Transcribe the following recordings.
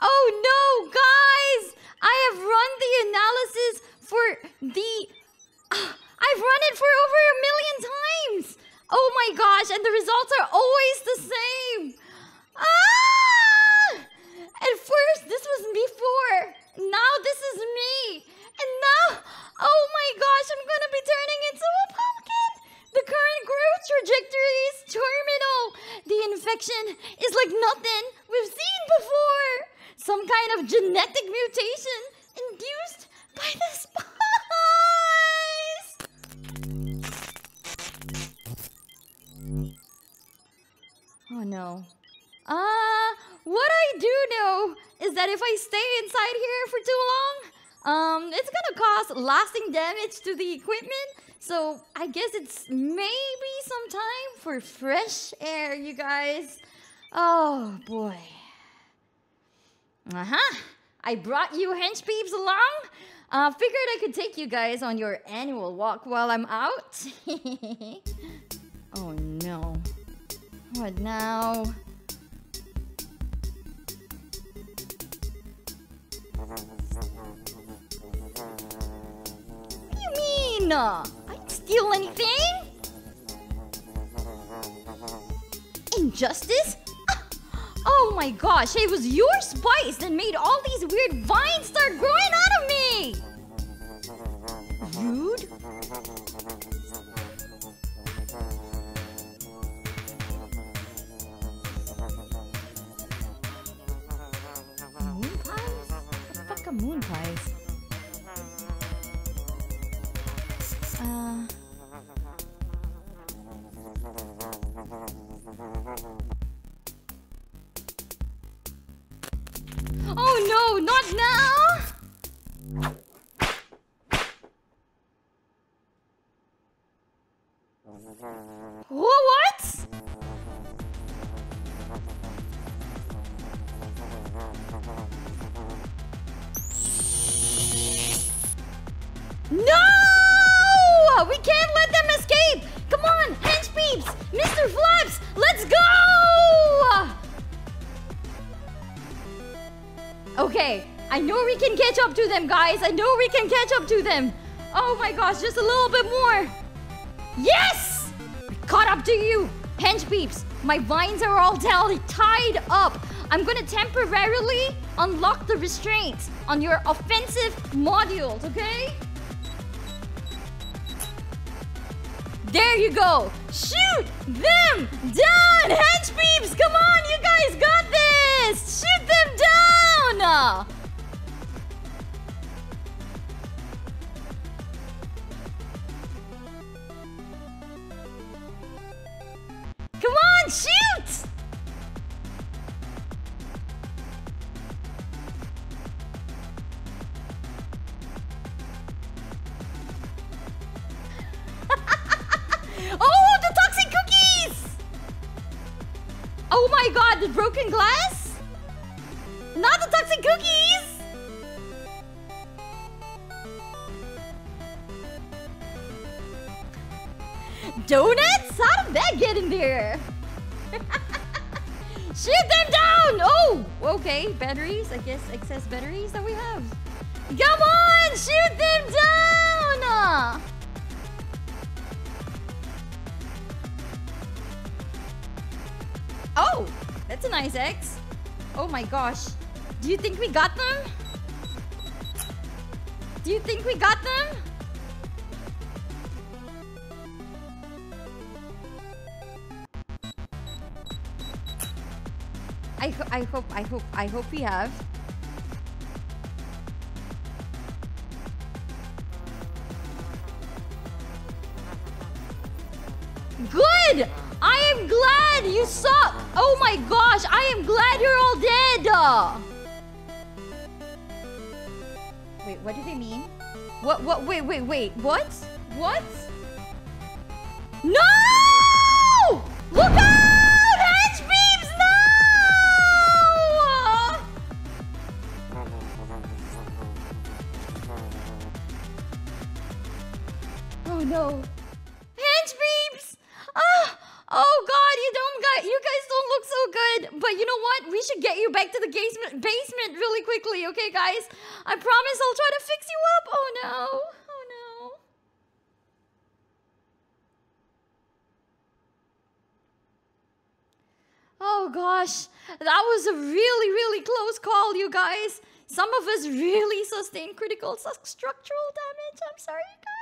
Oh no, guys! I have run the analysis for the. I've run it for over a million times! Oh my gosh, and the results are always the same! Ah! At first, this was before. Now, this is me. And now, oh my gosh, I'm gonna be turning into a pumpkin! The current growth trajectory is terminal. The infection is like nothing we've seen before. Some kind of induced by the spies. Oh no. Uh, what I do know is that if I stay inside here for too long, um, it's gonna cause lasting damage to the equipment. So I guess it's maybe some time for fresh air, you guys. Oh boy. Uh huh. I brought you hench peeps along. Uh, figured I could take you guys on your annual walk while I'm out. oh no. What now? What do you mean? I didn't steal anything? Injustice? Oh my gosh, it was your spice that made all these weird vines start growing out of me! Rude? Moon pies? What the fuck are moon pies? What? No! We can't let them escape! Come on, hench peeps! Mr. Flaps, let's go! Okay, I know we can catch up to them, guys. I know we can catch up to them. Oh my gosh, just a little bit more. Yes! Caught up to you. Hench peeps, my vines are all tied up. I'm gonna temporarily unlock the restraints on your offensive modules, okay? There you go. Shoot them down, hench. Come on, you guys got this. Shoot them down. Shoot. Oh, the toxic cookies! Oh my god, the broken glass? Not the toxic cookies! Donuts? How did that get in there? Shoot them down! Oh, okay. Batteries. I guess excess batteries that we have. Come on, shoot them down! Oh, that's a nice X. Oh my gosh. Do you think we got them? Do you think we got them? I, ho I hope, I hope, I hope we have. Good! I am glad you suck! Oh my gosh, I am glad you're all dead. Wait, what do they mean? What, what, wait, wait, wait, what? What? No! Look out! Oh no. Hench peeps! Ah! Oh god, you don't got you guys don't look so good. But you know what? We should get you back to the basement, basement really quickly, okay, guys? I promise I'll try to fix you up. Oh no. Oh no. Oh gosh, that was a really, really close call, you guys. Some of us really sustained critical structural damage. I'm sorry, guys.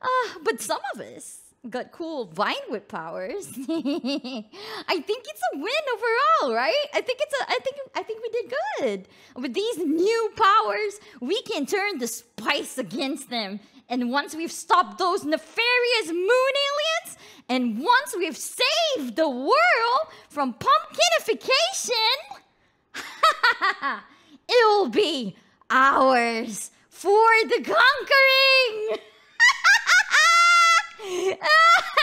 Uh, but some of us got cool vine whip powers. I think it's a win overall, right? I think it's a I think I think we did good. With these new powers, we can turn the spice against them. And once we've stopped those nefarious moon aliens, and once we've saved the world from pumpkinification, it'll be ours for the conquering. ah!